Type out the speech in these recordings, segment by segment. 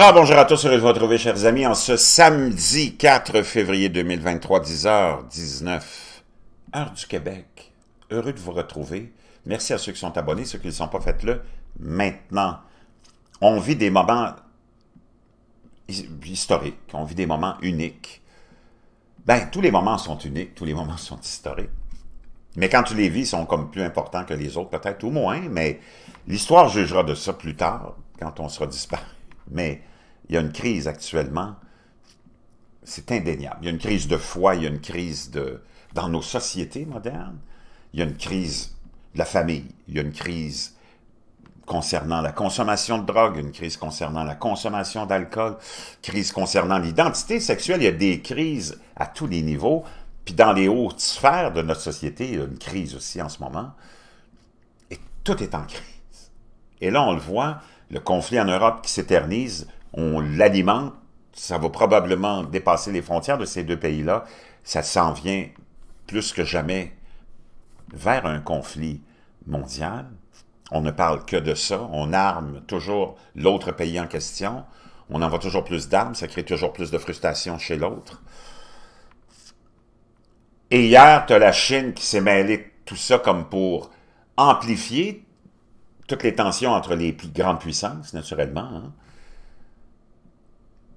Alors, bonjour à tous, heureux de vous retrouver, chers amis, en ce samedi 4 février 2023, 10h19, heure du Québec. Heureux de vous retrouver. Merci à ceux qui sont abonnés, ceux qui ne sont pas, faites-le maintenant. On vit des moments historiques, on vit des moments uniques. Ben, tous les moments sont uniques, tous les moments sont historiques. Mais quand tu les vis, ils sont comme plus importants que les autres, peut-être, ou moins, mais l'histoire jugera de ça plus tard, quand on sera disparu. Mais il y a une crise actuellement, c'est indéniable. Il y a une crise de foi, il y a une crise de, dans nos sociétés modernes, il y a une crise de la famille, il y a une crise concernant la consommation de drogue, une crise concernant la consommation d'alcool, crise concernant l'identité sexuelle, il y a des crises à tous les niveaux, puis dans les hautes sphères de notre société, il y a une crise aussi en ce moment, et tout est en crise. Et là, on le voit, le conflit en Europe qui s'éternise, on l'alimente, ça va probablement dépasser les frontières de ces deux pays-là, ça s'en vient plus que jamais vers un conflit mondial. On ne parle que de ça, on arme toujours l'autre pays en question, on envoie toujours plus d'armes, ça crée toujours plus de frustration chez l'autre. Et hier, tu as la Chine qui s'est mêlée de tout ça comme pour amplifier toutes les tensions entre les plus grandes puissances, naturellement. Hein.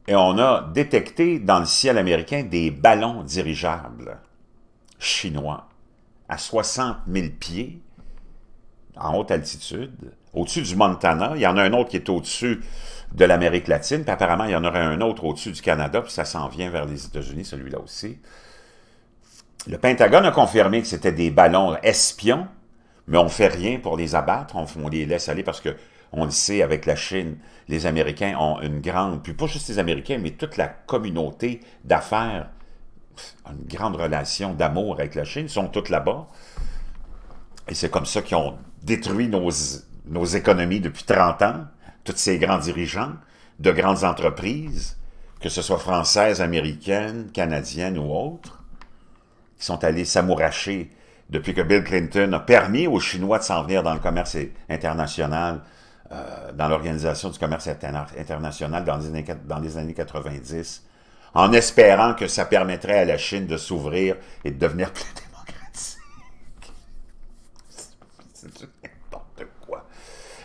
Et on a détecté dans le ciel américain des ballons dirigeables chinois à 60 000 pieds, en haute altitude, au-dessus du Montana. Il y en a un autre qui est au-dessus de l'Amérique latine, puis apparemment, il y en aurait un autre au-dessus du Canada, puis ça s'en vient vers les États-Unis, celui-là aussi. Le Pentagone a confirmé que c'était des ballons espions, mais on fait rien pour les abattre, on, les laisse aller parce que on le sait, avec la Chine, les Américains ont une grande, puis pas juste les Américains, mais toute la communauté d'affaires une grande relation d'amour avec la Chine, ils sont tous là-bas. Et c'est comme ça qu'ils ont détruit nos, nos économies depuis 30 ans, tous ces grands dirigeants de grandes entreprises, que ce soit françaises, américaines, canadiennes ou autres, qui sont allés s'amouracher depuis que Bill Clinton a permis aux Chinois de s'en venir dans le commerce international, euh, dans l'Organisation du commerce international dans les, années, dans les années 90, en espérant que ça permettrait à la Chine de s'ouvrir et de devenir plus démocratique. C'est n'importe quoi.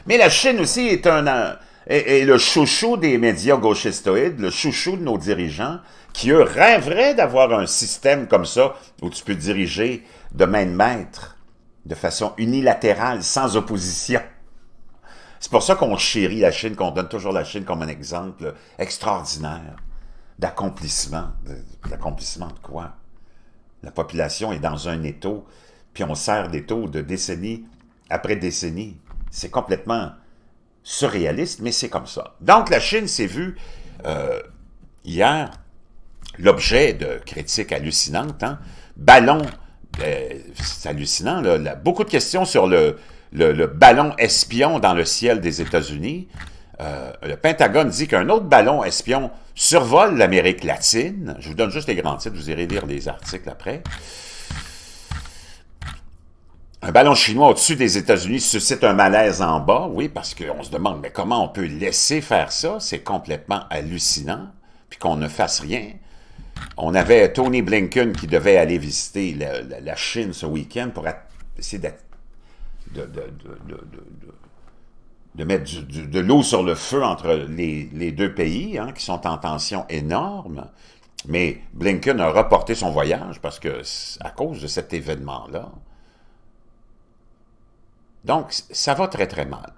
Mais la Chine aussi est un... est, le chouchou des médias gauchistoïdes, le chouchou de nos dirigeants, qui, eux, rêveraient d'avoir un système comme ça, où tu peux diriger de main de maître, de façon unilatérale, sans opposition. C'est pour ça qu'on chérit la Chine, qu'on donne toujours la Chine comme un exemple extraordinaire d'accomplissement. D'accomplissement de quoi? La population est dans un étau, puis on sert d'étau de décennie après décennie. C'est complètement surréaliste, mais c'est comme ça. Donc la Chine s'est vue euh, hier l'objet de critiques hallucinantes. Hein? Ballon, c'est hallucinant, là, beaucoup de questions sur le, le, ballon espion dans le ciel des États-Unis. Euh, le Pentagone dit qu'un autre ballon espion survole l'Amérique latine. Je vous donne juste les grands titres, vous irez lire les articles après. Un ballon chinois au-dessus des États-Unis suscite un malaise en bas, oui, parce qu'on se demande, mais comment on peut laisser faire ça? C'est complètement hallucinant, puis qu'on ne fasse rien. On avait Tony Blinken qui devait aller visiter la, Chine ce week-end pour essayer de, mettre de l'eau sur le feu entre les, deux pays, hein, qui sont en tension énorme. Mais Blinken a reporté son voyage parce que, à cause de cet événement-là. Donc, ça va très, très mal.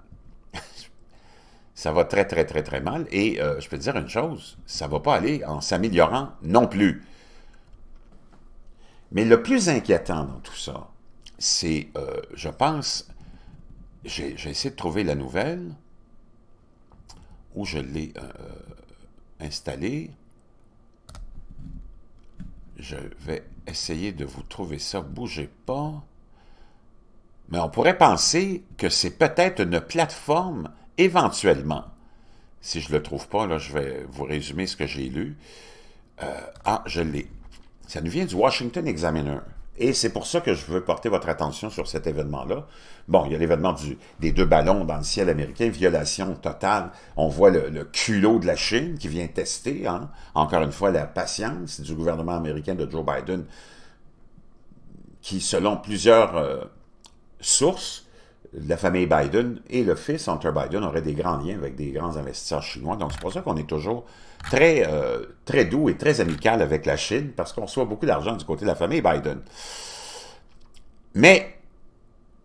Ça va très, très, très, très mal. Et euh, je peux te dire une chose, ça ne va pas aller en s'améliorant non plus. Mais le plus inquiétant dans tout ça, c'est, euh, je pense, j'ai essayé de trouver la nouvelle où je l'ai euh, installée. Je vais essayer de vous trouver ça. Bougez pas. Mais on pourrait penser que c'est peut-être une plateforme, éventuellement. Si je ne le trouve pas, là, je vais vous résumer ce que j'ai lu. Euh, ah, je l'ai. Ça nous vient du Washington Examiner. Et c'est pour ça que je veux porter votre attention sur cet événement-là. Bon, il y a l'événement des deux ballons dans le ciel américain, violation totale. On voit le, culot de la Chine qui vient tester, hein, encore une fois, la patience du gouvernement américain de Joe Biden, qui, selon plusieurs euh, sources, la famille Biden et le fils Hunter Biden auraient des grands liens avec des grands investisseurs chinois. Donc, c'est pour ça qu'on est toujours très, euh, très doux et très amical avec la Chine, parce qu'on reçoit beaucoup d'argent du côté de la famille Biden. Mais,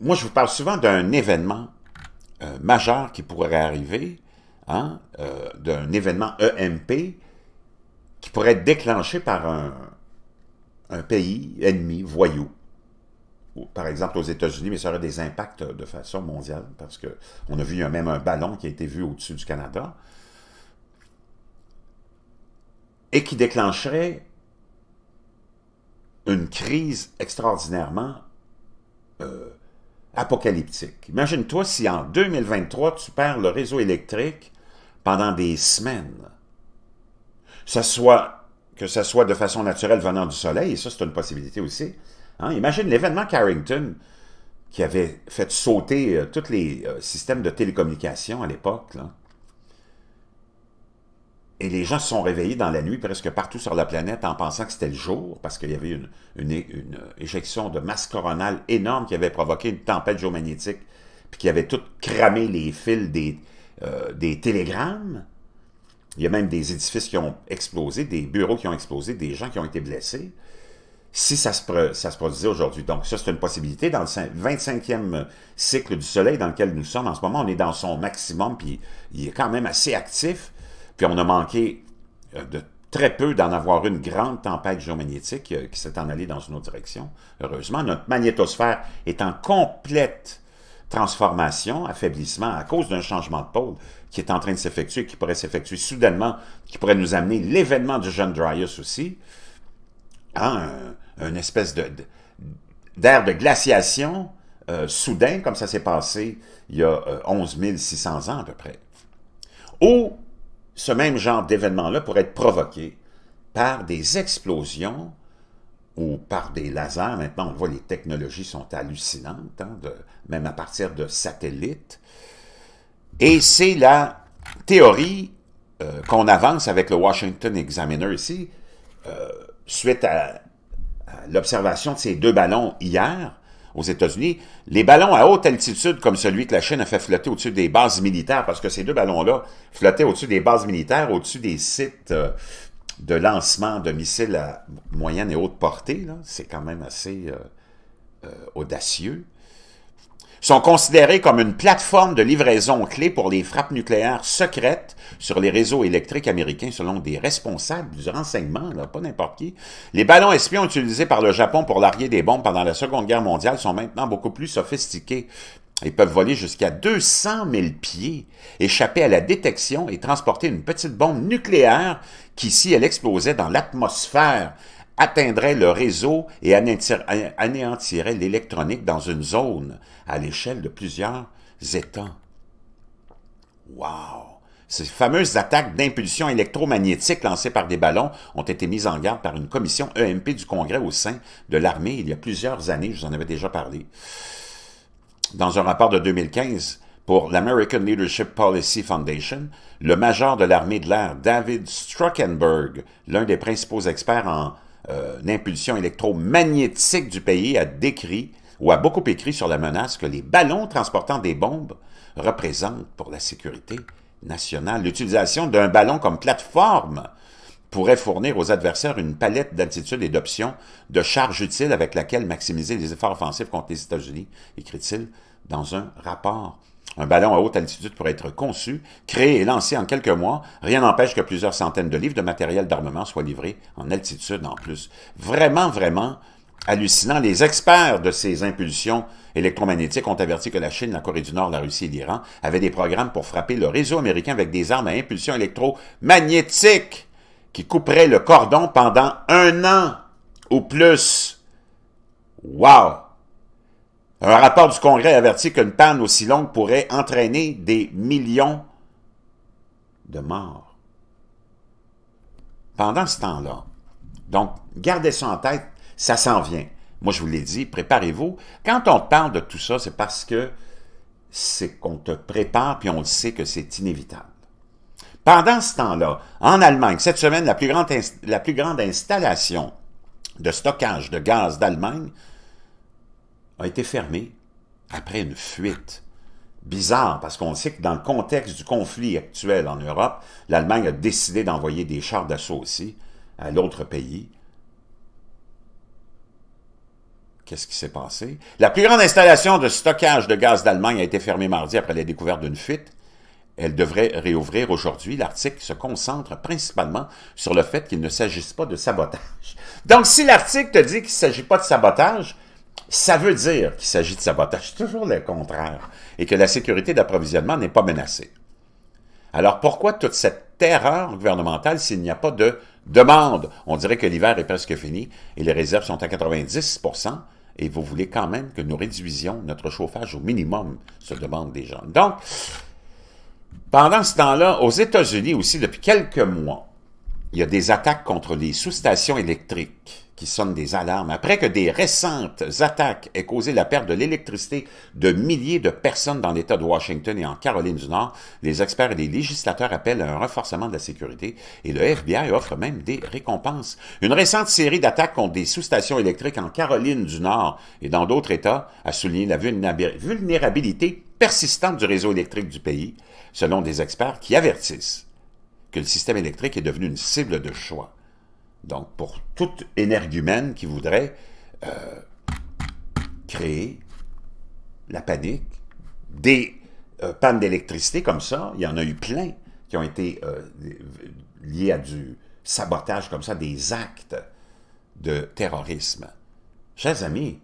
moi, je vous parle souvent d'un événement euh, majeur qui pourrait arriver, hein, euh, d'un événement EMP qui pourrait être déclenché par un pays ennemi, voyou, par exemple aux États-Unis, mais ça aurait des impacts de façon mondiale, parce qu'on a vu même un ballon qui a été vu au-dessus du Canada, et qui déclencherait une crise extraordinairement euh, apocalyptique. Imagine-toi si en 2023, tu perds le réseau électrique pendant des semaines. Que ce soit de façon naturelle venant du soleil, et ça c'est une possibilité aussi, Hein, imagine l'événement Carrington qui avait fait sauter euh, tous les euh, systèmes de télécommunication à l'époque. Et les gens se sont réveillés dans la nuit presque partout sur la planète en pensant que c'était le jour, parce qu'il y avait une, éjection de masse coronale énorme qui avait provoqué une tempête géomagnétique, puis qui avait tout cramé les fils euh, des télégrammes. Il y a même des édifices qui ont explosé, des bureaux qui ont explosé, des gens qui ont été blessés si ça se, produisait aujourd'hui. Donc ça, c'est une possibilité. Dans le 25e cycle du Soleil dans lequel nous sommes en ce moment, on est dans son maximum, puis il est quand même assez actif. Puis on a manqué euh, de très peu d'en avoir une grande tempête géomagnétique euh, qui s'est en allée dans une autre direction. Heureusement, notre magnétosphère est en complète transformation, affaiblissement à cause d'un changement de pôle qui est en train de s'effectuer, qui pourrait s'effectuer soudainement, qui pourrait nous amener l'événement du jeune Dryas aussi. Une espèce de, d'air de, glaciation euh, soudain, comme ça s'est passé il y a 11 euh, 600 ans à peu près. Ou ce même genre d'événement-là pourrait être provoqué par des explosions ou par des lasers. Maintenant, on voit, les technologies sont hallucinantes, hein, même à partir de satellites. Et c'est la théorie euh, qu'on avance avec le Washington Examiner ici, suite à l'observation de ces deux ballons hier aux États-Unis, les ballons à haute altitude comme celui que la Chine a fait flotter au-dessus des bases militaires, parce que ces deux ballons-là flottaient au-dessus des bases militaires, au-dessus des sites euh, de lancement de missiles à moyenne et haute portée, c'est quand même assez euh, euh, audacieux sont considérés comme une plateforme de livraison clé pour les frappes nucléaires secrètes sur les réseaux électriques américains selon des responsables du renseignement, pas n'importe qui. Les ballons espions utilisés par le Japon pour larguer des bombes pendant la Seconde Guerre mondiale sont maintenant beaucoup plus sophistiqués. Ils peuvent voler jusqu'à 200 000 pieds, échapper à la détection et transporter une petite bombe nucléaire qui, si elle explosait dans l'atmosphère, atteindrait le réseau et anéantirait l'électronique dans une zone à l'échelle de plusieurs États. Wow! Ces fameuses attaques d'impulsion électromagnétique lancées par des ballons ont été mises en garde par une commission EMP du Congrès au sein de l'armée il y a plusieurs années, je vous en avais déjà parlé. Dans un rapport de 2015 pour l'American Leadership Policy Foundation, le major de l'armée de l'air, David Struckenberg, l'un des principaux experts en euh, l'impulsion électromagnétique du pays a décrit ou a beaucoup écrit sur la menace que les ballons transportant des bombes représentent pour la sécurité nationale. L'utilisation d'un ballon comme plateforme pourrait fournir aux adversaires une palette d'altitudes et d'options de charges utiles avec laquelle maximiser les efforts offensifs contre les États-Unis, écrit-il dans un rapport. Un ballon à haute altitude pourrait être conçu, créé et lancé en quelques mois. Rien n'empêche que plusieurs centaines de livres de matériel d'armement soient livrés en altitude en plus. Vraiment, vraiment hallucinant. Les experts de ces impulsions électromagnétiques ont averti que la Chine, la Corée du Nord, la Russie et l'Iran avaient des programmes pour frapper le réseau américain avec des armes à impulsion électromagnétique qui couperaient le cordon pendant un an ou plus. Wow! Un rapport du Congrès avertit qu'une panne aussi longue pourrait entraîner des millions de morts. Pendant ce temps-là, donc gardez ça en tête, ça s'en vient. Moi, je vous l'ai dit, préparez-vous. Quand on parle de tout ça, c'est parce que c'est qu'on te prépare, puis on le sait que c'est inévitable. Pendant ce temps-là, en Allemagne, cette semaine, la plus grande, la plus grande installation de stockage de gaz d'Allemagne a été fermée après une fuite. Bizarre, parce qu'on sait que dans le contexte du conflit actuel en Europe, l'Allemagne a décidé d'envoyer des chars d'assaut aussi à l'autre pays. Qu'est-ce qui s'est passé? La plus grande installation de stockage de gaz d'Allemagne a été fermée mardi après la découverte d'une fuite. Elle devrait réouvrir aujourd'hui. L'article se concentre principalement sur le fait qu'il ne s'agisse pas de sabotage. Donc, si l'article te dit qu'il ne s'agit pas de sabotage, ça veut dire qu'il s'agit de sabotage. C'est toujours le contraire. Et que la sécurité d'approvisionnement n'est pas menacée. Alors, pourquoi toute cette terreur gouvernementale s'il n'y a pas de demande? On dirait que l'hiver est presque fini et les réserves sont à 90% et vous voulez quand même que nous réduisions notre chauffage au minimum, se demandent des gens. Donc, pendant ce temps-là, aux États-Unis aussi, depuis quelques mois, il y a des attaques contre les sous-stations électriques qui sonnent des alarmes après que des récentes attaques aient causé la perte de l'électricité de milliers de personnes dans l'État de Washington et en Caroline du Nord. Les experts et les législateurs appellent à un renforcement de la sécurité et le FBI offre même des récompenses. Une récente série d'attaques contre des sous-stations électriques en Caroline du Nord et dans d'autres États a souligné la vulnérabilité persistante du réseau électrique du pays, selon des experts qui avertissent que le système électrique est devenu une cible de choix. Donc, pour toute énergumène qui voudrait euh, créer la panique, des euh, pannes d'électricité comme ça, il y en a eu plein qui ont été euh, liés à du sabotage comme ça, des actes de terrorisme. Chers amis,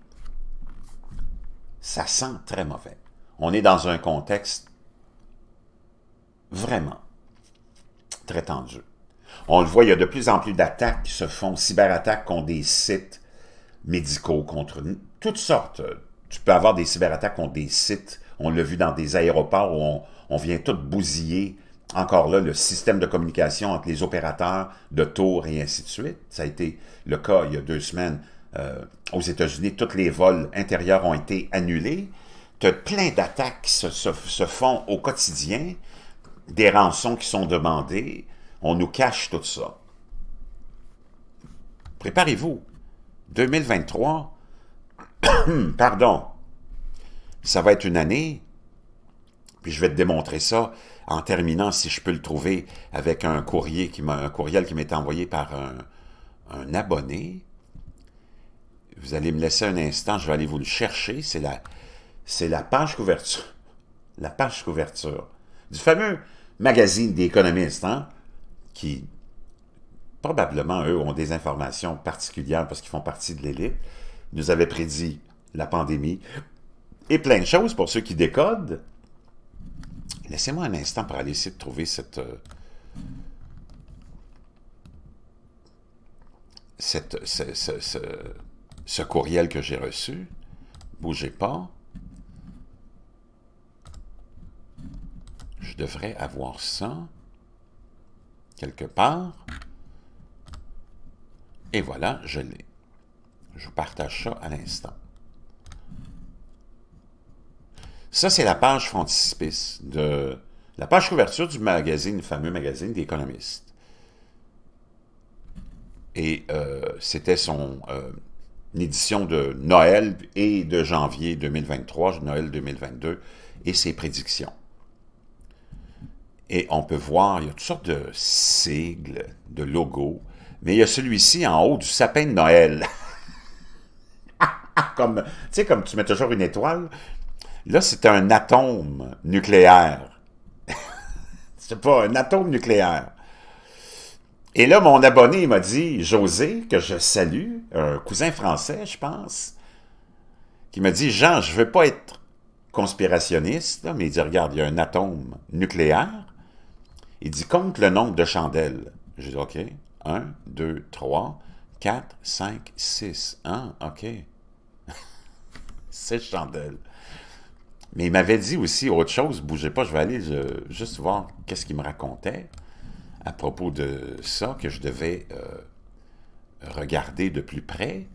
ça sent très mauvais. On est dans un contexte vraiment très tendu. On le voit, il y a de plus en plus d'attaques qui se font, cyberattaques contre des sites médicaux, contre toutes sortes. Tu peux avoir des cyberattaques contre des sites, on l'a vu dans des aéroports où on, vient tout bousiller, encore là, le système de communication entre les opérateurs de tours et ainsi de suite. Ça a été le cas il y a deux semaines euh, aux États-Unis. Tous les vols intérieurs ont été annulés. Tu plein d'attaques qui se font au quotidien, des rançons qui sont demandées, on nous cache tout ça. Préparez-vous. 2023, pardon, ça va être une année, puis je vais te démontrer ça en terminant, si je peux le trouver, avec un courrier qui un courriel qui m'est envoyé par un, abonné. Vous allez me laisser un instant, je vais aller vous le chercher. C'est la, c'est la page couverture. La page couverture du fameux magazine des économistes, hein? Qui, probablement, eux, ont des informations particulières parce qu'ils font partie de l'élite, nous avaient prédit la pandémie et plein de choses pour ceux qui décodent. Laissez-moi un instant pour aller essayer de trouver cette... Euh, cette ce, ce, ce courriel que j'ai reçu. Bougez pas. Je devrais avoir ça quelque part. Et voilà, je l'ai. Je vous partage ça à l'instant. Ça, c'est la page frontispice de la page couverture du magazine, le fameux magazine d'Économiste. Et euh, c'était son euh, édition de Noël et de janvier 2023, Noël 2022, et ses prédictions. Et on peut voir, il y a toutes sortes de sigles, de logos, mais il y a celui-ci en haut du sapin de Noël. comme, tu sais, comme tu mets toujours une étoile. Là, c'est un atome nucléaire. c'est pas un atome nucléaire. Et là, mon abonné m'a dit, José, que je salue, un cousin français, je pense, qui m'a dit, Jean, je veux pas être conspirationniste, mais il dit, regarde, il y a un atome nucléaire, il dit compte le nombre de chandelles. J'ai dit OK. 1, 2, 3, 4, 5, 6. Ah, OK. 6 chandelles. Mais il m'avait dit aussi autre chose, bougez pas, je vais aller juste voir qu'est-ce qu'il me racontait à propos de ça, que je devais euh, regarder de plus près.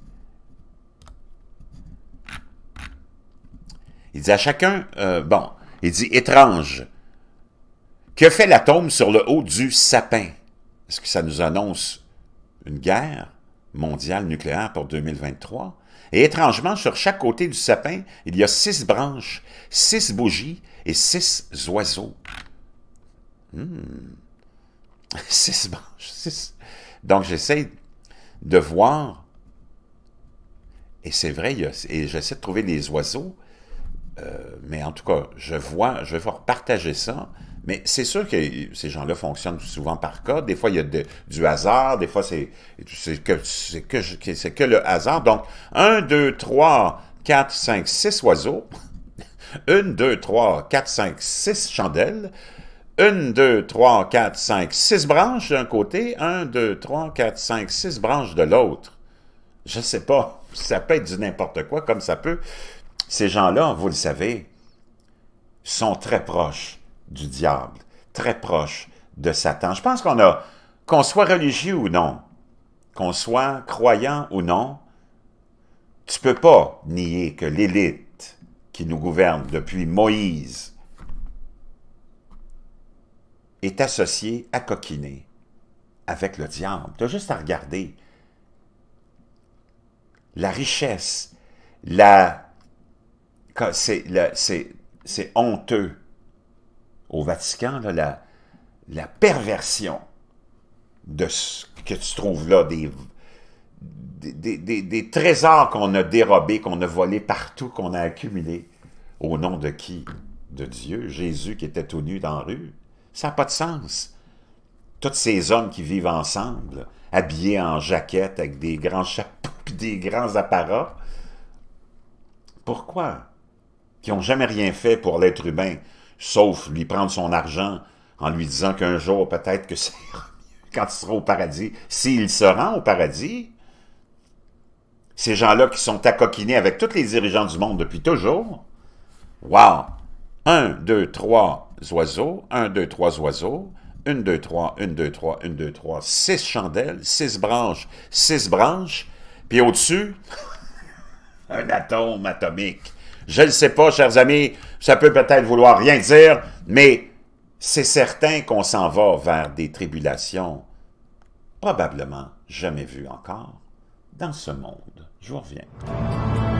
Il dit à chacun, euh, bon, il dit étrange. Que fait l'atome sur le haut du sapin? Est-ce que ça nous annonce une guerre mondiale nucléaire pour 2023? Et étrangement, sur chaque côté du sapin, il y a six branches, six bougies et six oiseaux. Hmm. Six branches, six. Donc, j'essaie de voir, et c'est vrai, et j'essaie de trouver les oiseaux, euh, mais en tout cas, je vois, je vais voir partager ça, mais c'est sûr que ces gens-là fonctionnent souvent par code. Des fois, il y a du hasard, des fois, c'est que, que, que le hasard. Donc, 1, 2, 3, 4, 5, 6 oiseaux, 1, 2, 3, 4, 5, 6 chandelles, 1, 2, 3, 4, 5, 6 branches d'un côté, 1, 2, 3, 4, 5, 6 branches de l'autre. Je ne sais pas, ça peut être du n'importe quoi, comme ça peut. Ces gens-là, vous le savez, sont très proches du diable, très proches de Satan. Je pense qu'on a, qu'on soit religieux ou non, qu'on soit croyant ou non, tu peux pas nier que l'élite qui nous gouverne depuis Moïse est associée à coquiner avec le diable. Tu as juste à regarder la richesse, la c'est honteux au Vatican, la, perversion de ce que tu trouves là, des, trésors qu'on a dérobés, qu'on a volés partout, qu'on a accumulés. Au nom de qui? De Dieu, Jésus qui était tout nu dans la rue. Ça n'a pas de sens. Tous ces hommes qui vivent ensemble, habillés en jaquette, avec des grands chapeaux et des grands apparats. Pourquoi? qui n'ont jamais rien fait pour l'être humain, sauf lui prendre son argent en lui disant qu'un jour, peut-être que c'est quand il sera au paradis, s'il se rend au paradis, ces gens-là qui sont accoquinés avec tous les dirigeants du monde depuis toujours, wow! Un, deux, trois oiseaux, un, deux, trois oiseaux, une, deux, trois, une, deux, trois, une, deux, trois, six chandelles, six branches, six branches, puis au-dessus, un atome atomique. Je ne sais pas, chers amis, ça peut peut-être vouloir rien dire, mais c'est certain qu'on s'en va vers des tribulations probablement jamais vues encore dans ce monde. Je vous reviens.